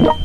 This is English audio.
Yeah.